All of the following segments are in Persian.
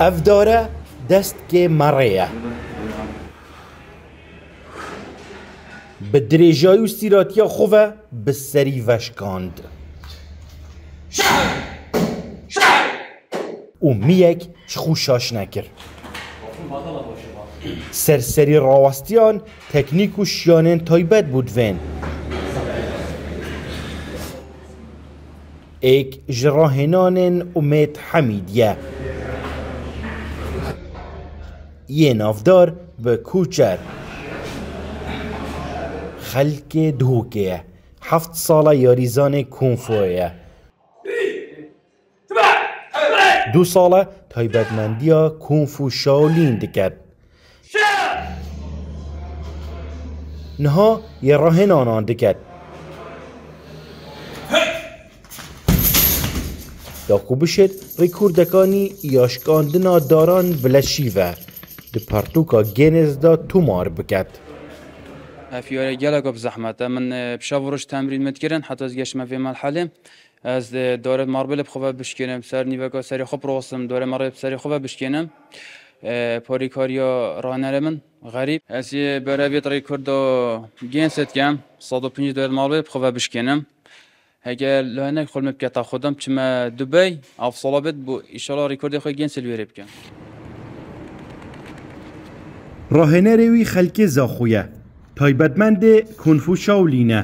افداره دست که مریه به درێژایی و سیراتیا خوبه به سری وشکاند و میەک خوشاش نکرد سەرسەری ڕاوەستیان تەکنیک و شیانێن تایبەت بودوێن ئێک ji ڕاهێنانên ئومێت حەمیدیە kûçer xelkê dihûkê ye heft sala yarizanê kûnfoyê ye دو ساڵە تایبەتمەندیە کۆنف و شاولین دکرد نها یە ڕاهێنانان دکرد داکو بشێت ڕێکوردەکانی یاشکاندنا داران بلەشیڤە di pertûka Gênezda tomar biket. فيوري جالك بزحمة من بشافروش تمرين متكرن حتى زجاش ما في مال حالي از دوره ماربل بخواه بشکنم سر نیوگا سری خوب روستم دوره ماربل سری خوب بشکنم پاری کاریا رانر من غریب از برای ریکورد گین ست کم 105 دوره ماربل بخواه بشکنم اگر لانه خود مبکتا خودم چما دبی اف صلابت بو ایشالا ریکورد خود گین سلویره خلک زاخویه. تایبەتمەندێ کونفو شاولینە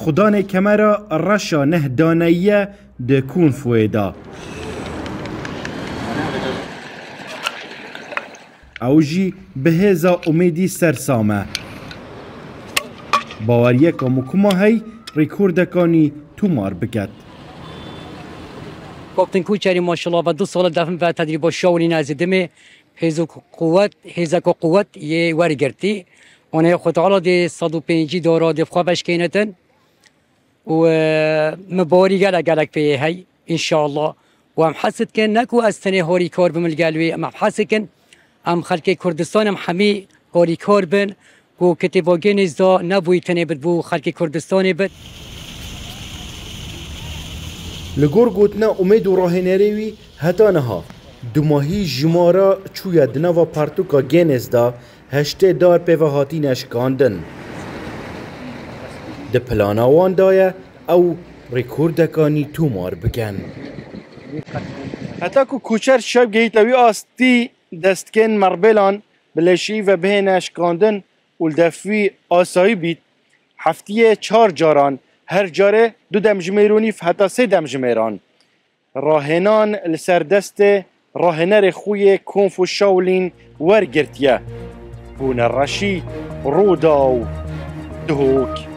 خودانێ کەمەرە ڕەشە نەهدانەیە دە کونفوێدا ئەو ژی بەهێزا ئومێدی سەرسامە باوەریەکە مکوما هەی ڕێکوردەکانی تومار بکات کاپتن کوچری ماشاءالله و دو سال دفن و تدریب با شاولی نزدمه هیزو قوت هیزک قوت یه ورگرتی اونه خود حالا دی 105 دورا دی خواه بشکینتن و مباری گلک گلک پی هی انشاءالله و هم حسد کن نکو از تنه هوری کار بمل گلوی ام حسد کن ام خلک کردستان هم همی هوری کار بن. و کتبا گنز دا نبوی تنه بد بو خلک کردستان بد. لەگۆر گوتنە ئومێد و ڕاهێنەرێوی هەتانەها دوماهی ژمارە چوویە دنەوە پارتوکە گێنێزدا هەشتێ دار پێوە هاتی نەشکاندن. Di plana wan daye ew rêkordekani tomar bikin. Heta ku kûçer şev gehîte wî astî destgên merbelan bileşî ve bihêne şikandin û li defî asayî bît heftiyê çar caran her carê du demjimêronî heta sê demjimêran. Rahênan li ser destê ڕاهێنەرێ خوی کۆنف و شەولین وەرگرتە بوونە ڕەشی و دهۆک.